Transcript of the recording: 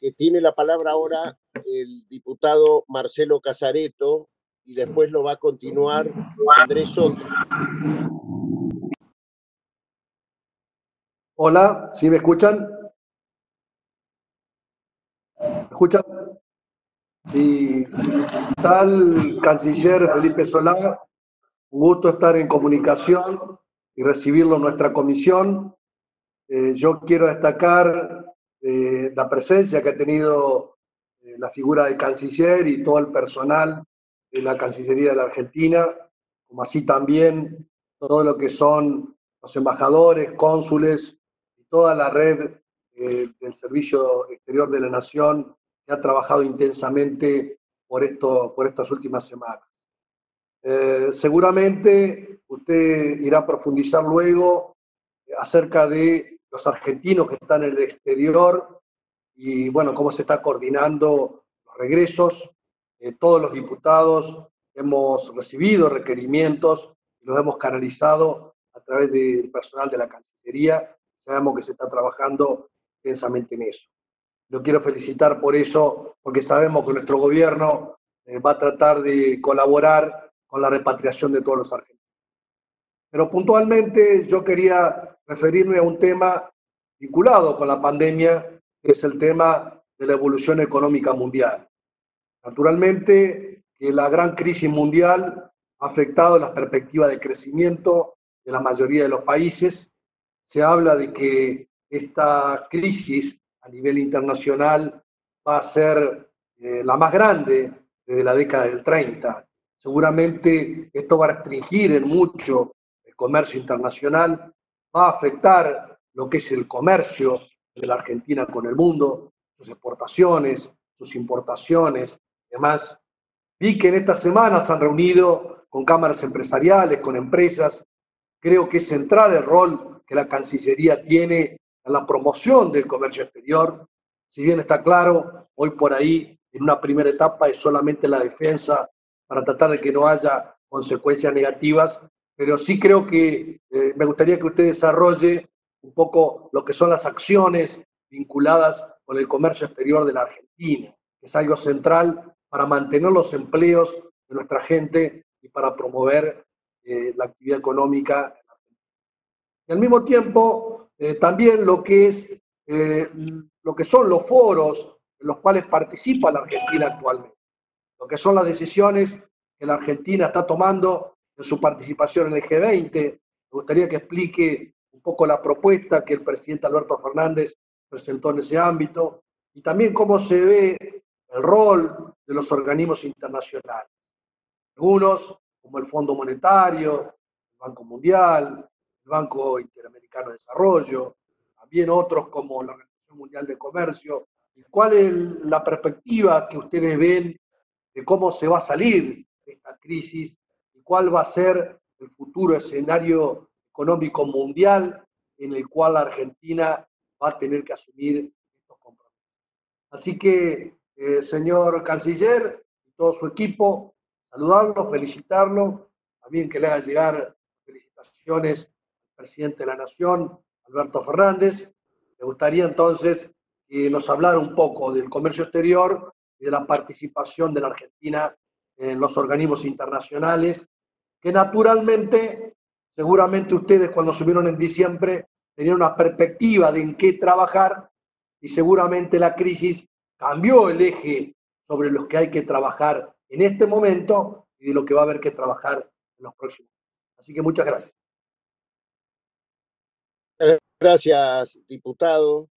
que tiene la palabra ahora el diputado Marcelo Casareto y después lo va a continuar Andrés Soto. Hola, ¿sí me escuchan? ¿Me escuchan? Sí, tal canciller Felipe Solá, un gusto estar en comunicación y recibirlo en nuestra comisión. Eh, yo quiero destacar eh, la presencia que ha tenido eh, la figura del canciller y todo el personal de la Cancillería de la Argentina, como así también todo lo que son los embajadores, cónsules y toda la red del Servicio Exterior de la Nación que ha trabajado intensamente por, esto, por estas últimas semanas. seguramente usted irá a profundizar luego acerca de los argentinos que están en el exterior y, bueno, cómo se está coordinando los regresos. Eh, todos los diputados hemos recibido requerimientos y los hemos canalizado a través del personal de la Cancillería. Sabemos que se está trabajando intensamente en eso. Lo quiero felicitar por eso, porque sabemos que nuestro gobierno eh, va a tratar de colaborar con la repatriación de todos los argentinos. Pero puntualmente yo quería referirme a un tema vinculado con la pandemia, que es el tema de la evolución económica mundial. Naturalmente, que la gran crisis mundial ha afectado las perspectivas de crecimiento de la mayoría de los países. Se habla de que esta crisis a nivel internacional va a ser eh, la más grande desde la década del 30. Seguramente esto va a restringir en mucho el comercio internacional va a afectar lo que es el comercio de la Argentina con el mundo, sus exportaciones, sus importaciones, demás. Vi que en estas semanas se han reunido con cámaras empresariales, con empresas. Creo que es central el rol que la Cancillería tiene en la promoción del comercio exterior. Si bien está claro, hoy por ahí, en una primera etapa, es solamente la defensa para tratar de que no haya consecuencias negativas, pero sí creo que eh, me gustaría que usted desarrolle un poco lo que son las acciones vinculadas con el comercio exterior de la Argentina, es algo central para mantener los empleos de nuestra gente y para promover eh, la actividad económica. Y al mismo tiempo, eh, también lo que, es, lo que son los foros en los cuales participa la Argentina actualmente, lo que son las decisiones que la Argentina está tomando su participación en el G20. Me gustaría que explique un poco la propuesta que el presidente Alberto Fernández presentó en ese ámbito y también cómo se ve el rol de los organismos internacionales. Algunos, como el Fondo Monetario, el Banco Mundial, el Banco Interamericano de Desarrollo, también otros como la Organización Mundial de Comercio. ¿Cuál es la perspectiva que ustedes ven de cómo se va a salir de esta crisis cuál va a ser el futuro escenario económico mundial en el cual la Argentina va a tener que asumir estos compromisos. Así que, eh, señor canciller y todo su equipo, saludarlo, felicitarlo, también que le haga llegar felicitaciones al presidente de la Nación, Alberto Fernández. Me gustaría entonces que nos hablara un poco del comercio exterior y de la participación de la Argentina en los organismos internacionales que naturalmente, seguramente ustedes cuando subieron en diciembre tenían una perspectiva de en qué trabajar y seguramente la crisis cambió el eje sobre los que hay que trabajar en este momento y de lo que va a haber que trabajar en los próximos. Así que muchas gracias. Gracias, diputado.